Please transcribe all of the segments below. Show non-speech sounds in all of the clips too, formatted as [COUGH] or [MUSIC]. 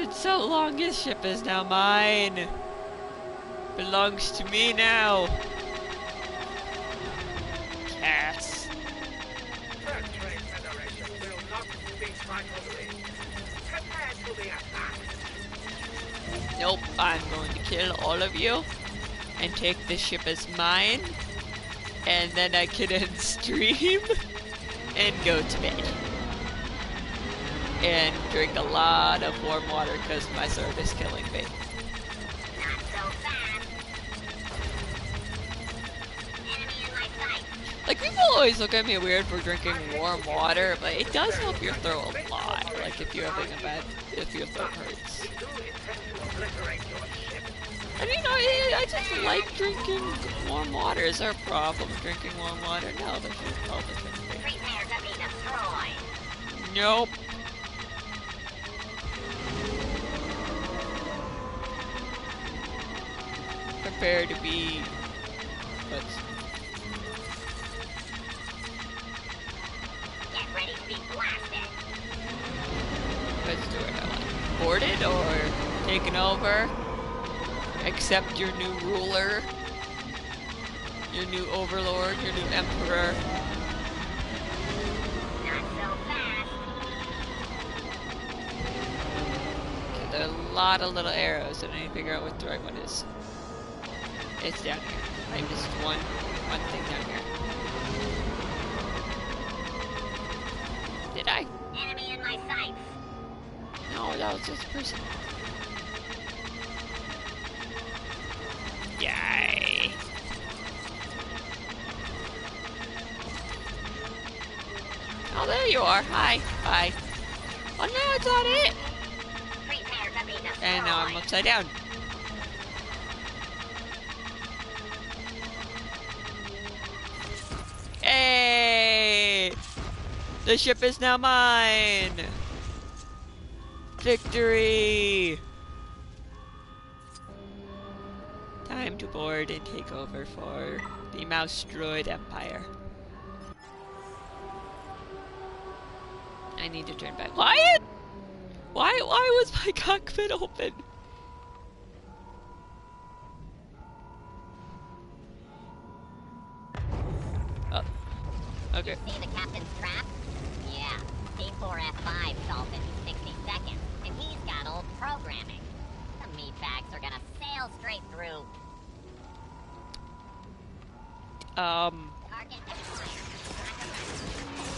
been so long. This ship is now mine. Belongs to me now. Cats. Nope, I'm going to kill all of you and take this ship as mine. And then I can [LAUGHS] end stream and go to bed. And drink a lot of warm water because my sword is killing me. Not so fast. Enemy in my sight. Like people always look at me weird for drinking warm water, but it does help your throat a lot. Like if you're having a bad, if your throat hurts. We do intend to obliterate your ship. I mean, I, I just like drinking warm water. Is there a problem drinking warm water? No, there shouldn't, oh, there shouldn't be. Prepare to be destroyed. Nope. Prepare to be. Let's. Get ready to be blasted. Let's do it. Boarded or taken over. Accept your new ruler. Your new overlord. Your new emperor. Not so fast. Okay, there are a lot of little arrows, and I need to figure out what the right one is. It's down here. I missed one, one thing down here. Did I? Enemy in my sights. No, that was just person. Yay! Oh, there you are. Hi. Hi. Oh, no, it's not it. And now I'm upside down. The ship is now mine! Victory! Time to board and take over for the Mouse Droid Empire. I need to turn back. Why? Why why was my [LAUGHS] cockpit open?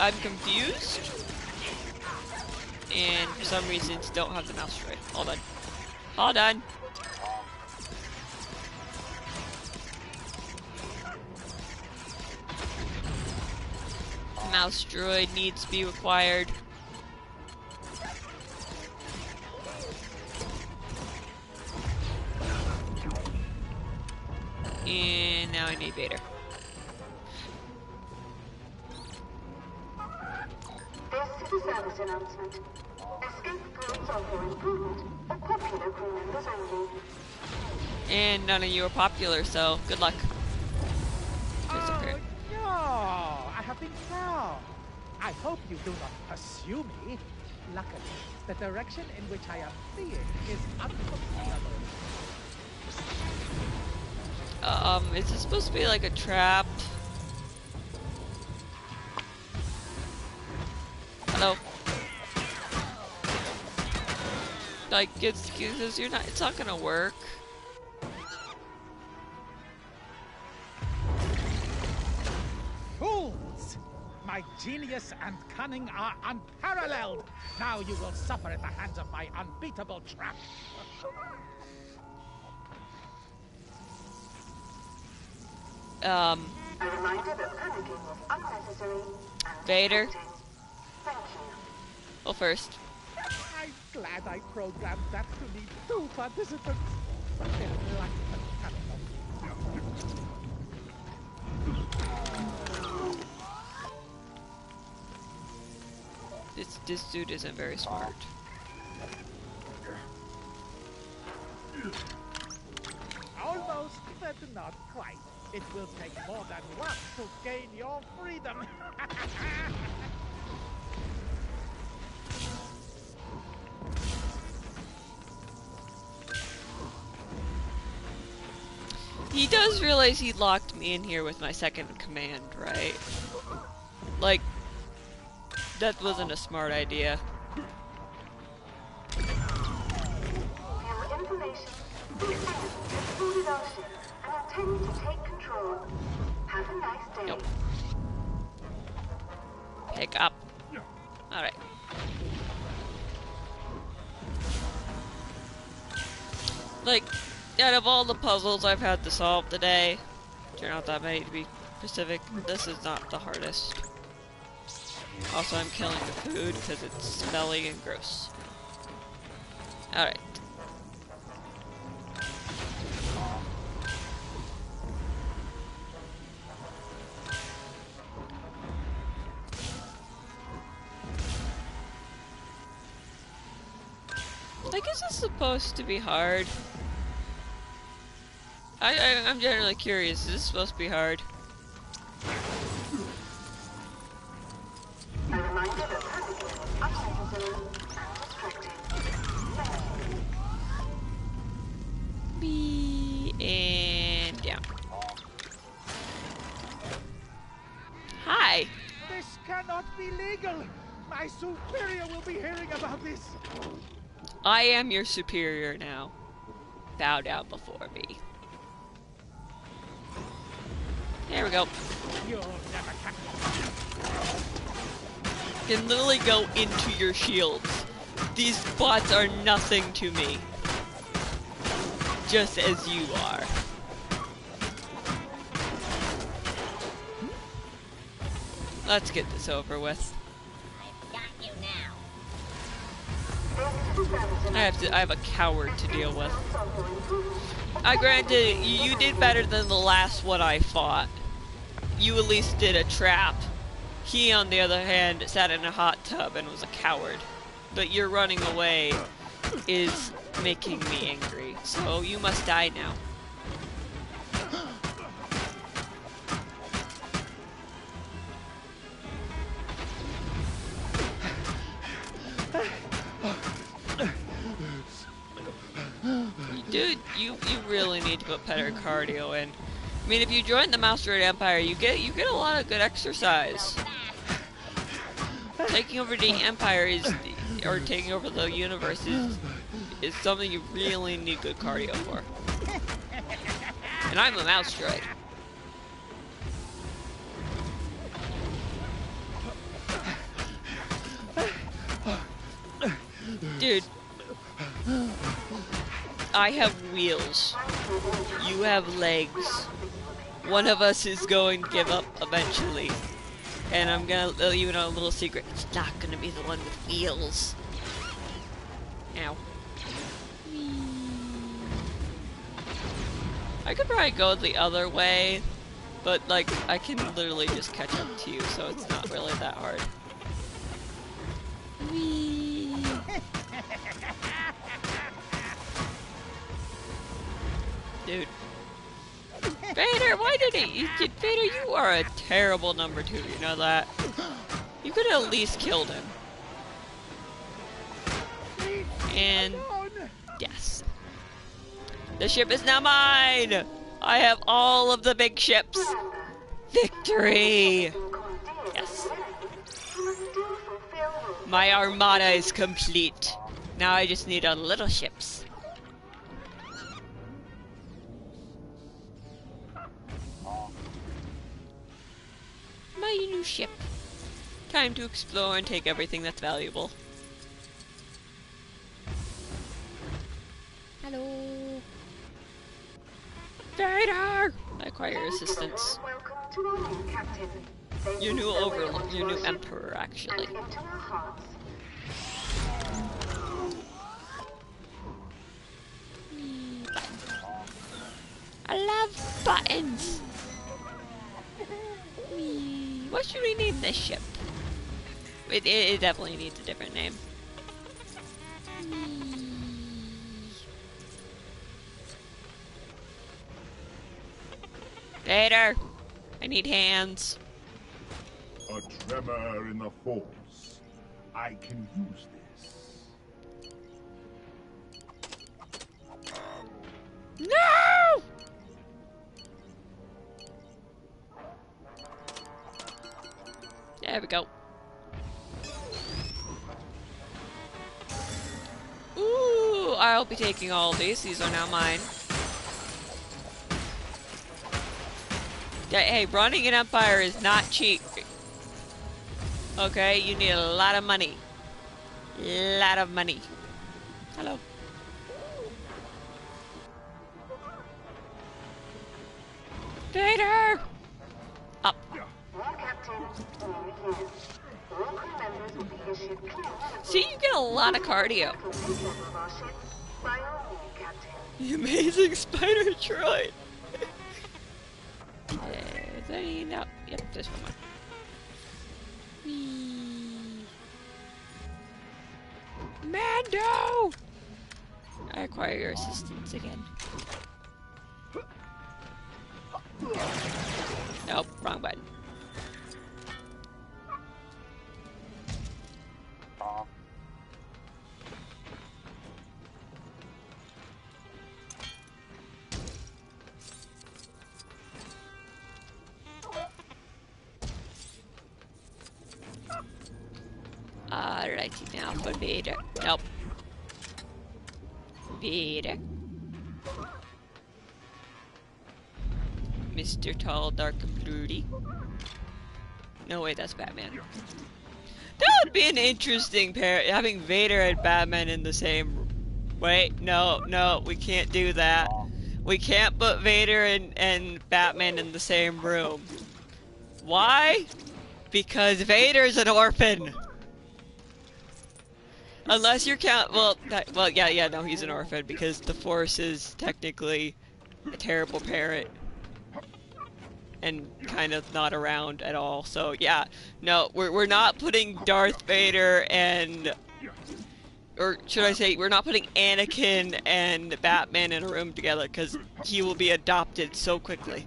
I'm confused. And for some reasons don't have the mouse droid. Hold on. Hold on. Mouse droid needs to be required. And now I need Vader. Service announcement. Escape pods are for improvement, for popular crew members only. And none of you are popular, so good luck. Disappear. Oh, no! I have been wrong. I hope you do not pursue me. Luckily, the direction in which I am fleeing is uncontrollable. Um, is this supposed to be like a trap? Hello? Like, it's, it's, you're not, it's not gonna work. Fools! My genius and cunning are unparalleled. Now you will suffer at the hands of my unbeatable trap. Um, A reminder that panicking is unnecessary Vader? distracting. Thank you. well first. I'm glad I programmed that to need two participants. They're. This, this dude isn't very smart. Almost, but not quite. It will take more than one to gain your freedom. [LAUGHS] He does realize he locked me in here with my second command, right? Like, that wasn't a smart idea. Nope. Pick up. Alright. Like, out of all the puzzles I've had to solve today, which are not that many to be specific, this is not the hardest. Also, I'm killing the food because it's smelly and gross. Alright. I guess it's supposed to be hard. I, I I'm generally curious. Is this supposed to be hard? A reminder that panicking is unnecessary and distracting. B and down. Hi. This cannot be legal. My superior will be hearing about this. I am your superior now. Bow down before me. There we go. Can literally go into your shields. These bots are nothing to me. Just as you are. Let's get this over with. I have to I have a coward to deal with. I granted you did better than the last one I fought. You at least did a trap. He, on the other hand, sat in a hot tub and was a coward. But your running away is making me angry. So you must die now. Dude, you, you really need to put better cardio in. I mean, if you join the Mouse Droid Empire, you get you get a lot of good exercise. Taking over the Empire is, or taking over the universe is, is something you really need good cardio for. And I'm a Mouse Droid. Dude. I have wheels. You have legs. One of us is going to give up eventually. And I'm gonna let you know a little secret. It's not gonna be the one with wheels. Ow. I could probably go the other way, but like I can literally just catch up to you, so it's not really that hard. Whee! [LAUGHS] Dude. Vader, why did he? you- Vader, you are a terrible number two, you know that? You could have at least killed him. And yes. The ship is now mine! I have all of the big ships! Victory! Yes. My armada is complete. Now I just need a little ships. My new ship. Time to explore and take everything that's valuable. Hello. Vader! I require assistance. Welcome to our new Your new overlord, your new emperor, actually. And into our hearts. I love buttons. Should we name this ship? It, it, it definitely needs a different name. Vader, I need hands. A tremor in the force. I can use this. No! There we go. Ooh, I'll be taking all these. These are now mine. Yeah, hey, running an empire is not cheap. Okay, you need a lot of money. Lot of money. Hello. Vader! See, you get a lot of cardio. complete level of our ship by our new captain. The amazing spider droid. [LAUGHS] Uh, is there any? No. Yep, this one. Whee. Mando! I require your assistance again. Nope, wrong button. Mr. Tall, Dark, and Broody. No, wait, that's Batman. That would be an interesting pair, having Vader and Batman in the same... Wait, no, no, we can't do that. We can't put Vader and, and Batman in the same room. Why? Because Vader's an orphan! Unless you count, well, that, well, yeah, yeah, no, he's an orphan because the Force is technically a terrible parent and kind of not around at all. So yeah, no, we're we're not putting Darth Vader and, or should I say, we're not putting Anakin and Batman in a room together because he will be adopted so quickly.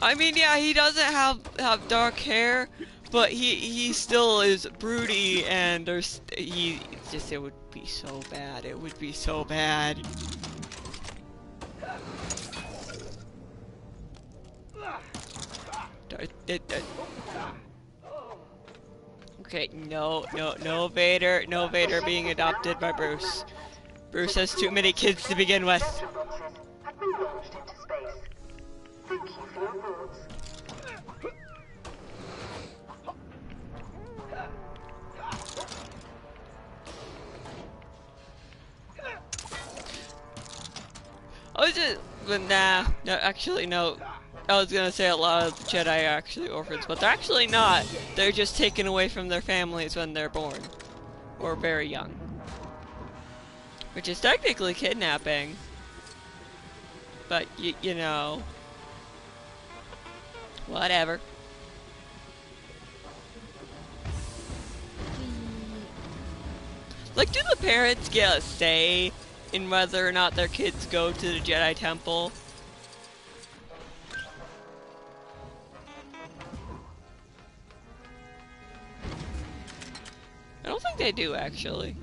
I mean, yeah, he doesn't have have dark hair, but he he still is broody, and there's he just it would be so bad. It would be so bad. Okay, no, no, no Vader, no Vader being adopted by Bruce. Bruce has too many kids to begin with. Thoughts. Just, nah, no, actually no. I was gonna say a lot of Jedi are actually orphans, but they're actually not. They're just taken away from their families when they're born, or very young, which is technically kidnapping. But you know, whatever. Like, do the parents get a say in whether or not their kids go to the Jedi Temple? They do, actually.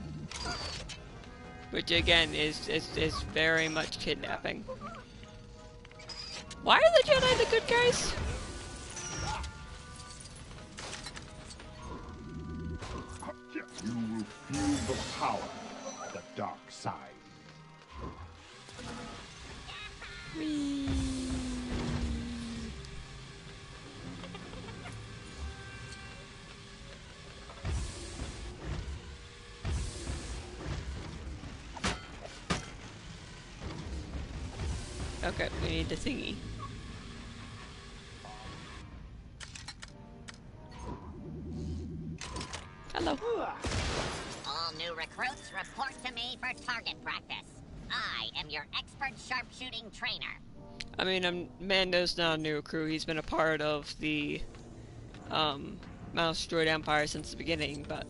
Which, again, is, is, is very much kidnapping. Why are the Jedi the good guys? You will feel the power of the dark side. Okay, we need the thingy. Hello. All new recruits report to me for target practice. I am your expert sharpshooting trainer. I mean, um, Mando's not a new crew. He's been a part of the um, Mouse Droid Empire since the beginning, but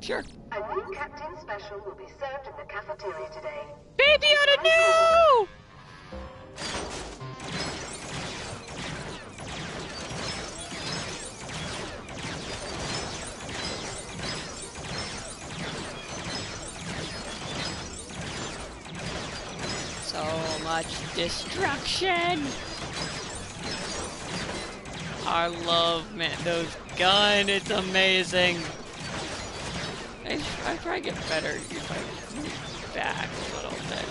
sure. A new captain special will be served in the cafeteria today. Baby on a new! So much destruction! I love Mando's gun. It's amazing. I, I try to get better if I move back a little bit.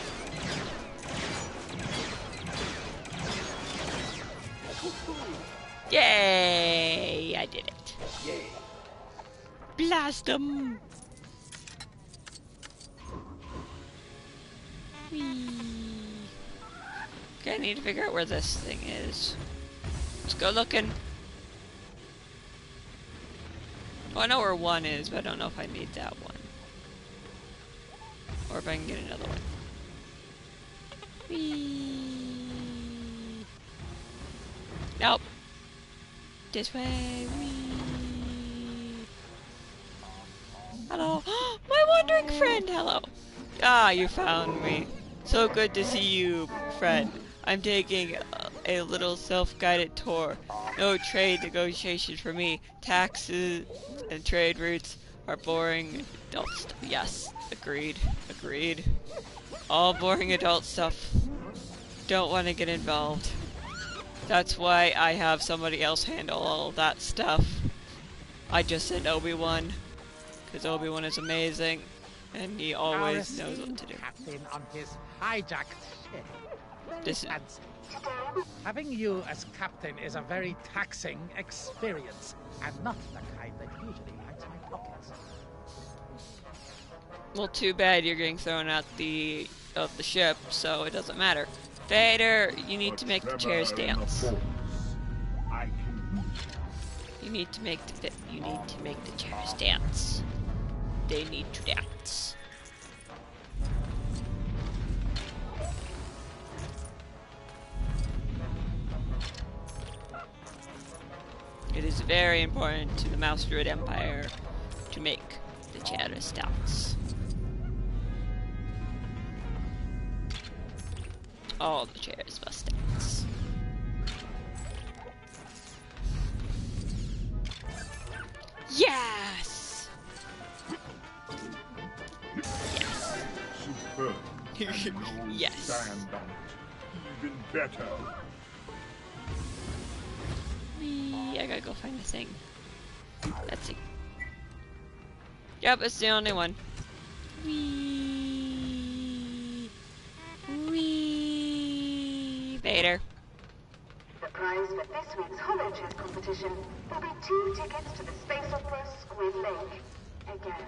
Yay! I did it. Yay. Blast them! I need to figure out where this thing is. Let's go looking. Well, I know where one is, but I don't know if I need that one. Or if I can get another one. Whee! Nope. This way. Whee! Hello. [GASPS] My wandering friend, hello. Ah, you found me. So good to see you, friend. I'm taking a, little self-guided tour. No trade negotiation for me. Taxes and trade routes are boring adult stuff. Yes, agreed, agreed. All boring adult stuff. Don't want to get involved. That's why I have somebody else handle all that stuff. I just said Obi-Wan. Because Obi-Wan is amazing. And he always knows what to do. Captain on his hijacked ship. Very This is- Having you as captain is a very taxing experience, and not the kind that usually lights my pockets. Well, too bad you're getting thrown out the of the ship, so it doesn't matter. Vader, you need to make the chairs Whatever in the dance. Force, I can reach. You need to make the you need to make the chairs dance. They need to dance. It is very important to the Mouse Droid Empire to make the chairs dance. All the chairs must dance. Yes! Yes. Superb. [LAUGHS] Yes. stand on it. Even better. I gotta go find the thing. Let's see. Yep, it's the only one. Whee! Whee! Vader. The prize for this week's HoloChat competition will be two tickets to the space opera Squid Lake. Again.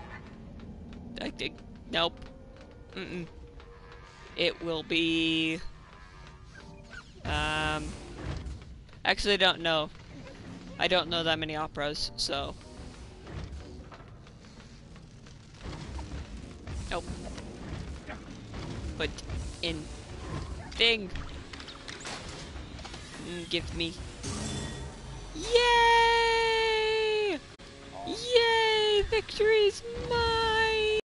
I think. Nope. Mm-mm. It will be. Um. Actually, don't know. I don't know that many operas, so. Nope. But in thing. Mm, give me. Yay! Yay! Victory's mine!